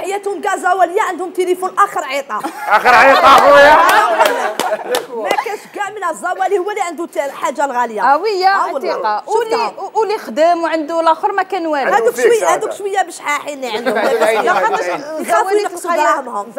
حياتهم كازا زواليه عندهم تليفون آخر عيطه آخر عيطه اخويا ما كاش كاع من الزوالي هو اللي عنده الحاجة الغالية. آه وي آه، عتيقة. شفتها. واللي واللي خدم وعنده الآخر ما كان والو. هذوك شوية هذوك شوية بشحاحين اللي عندهم خاطر يخافوا ينقصوا دراهمهم